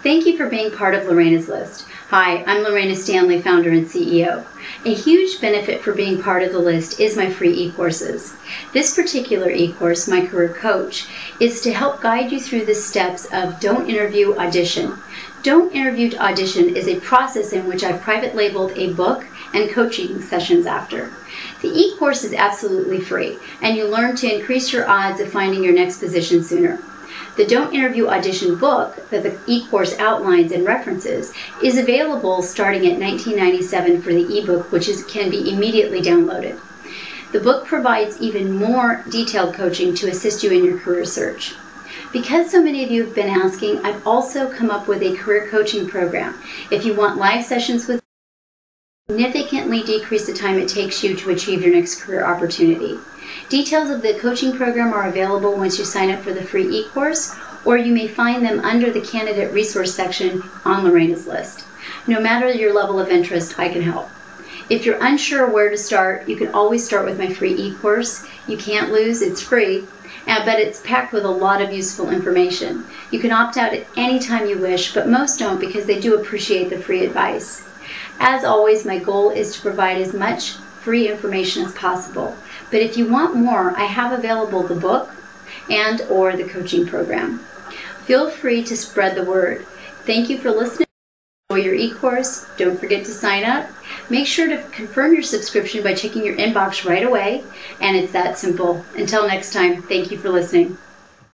Thank you for being part of Lorena's List. Hi, I'm Lorena Stanley, founder and CEO. A huge benefit for being part of the list is my free e-courses. This particular e-course, My Career Coach, is to help guide you through the steps of don't interview, audition. Don't interview to audition is a process in which I've private labeled a book and coaching sessions after. The e-course is absolutely free, and you learn to increase your odds of finding your next position sooner. The Don't Interview Audition book that the e-course outlines and references is available starting at $19.97 for the ebook, which is, can be immediately downloaded. The book provides even more detailed coaching to assist you in your career search. Because so many of you have been asking, I've also come up with a career coaching program. If you want live sessions with significantly decrease the time it takes you to achieve your next career opportunity. Details of the coaching program are available once you sign up for the free e-course, or you may find them under the candidate resource section on Lorena's list. No matter your level of interest, I can help. If you're unsure where to start, you can always start with my free e-course. You can't lose, it's free, uh, but it's packed with a lot of useful information. You can opt out at any time you wish, but most don't because they do appreciate the free advice. As always, my goal is to provide as much free information as possible. But if you want more, I have available the book and or the coaching program. Feel free to spread the word. Thank you for listening. Enjoy your e-course. Don't forget to sign up. Make sure to confirm your subscription by checking your inbox right away. And it's that simple. Until next time, thank you for listening.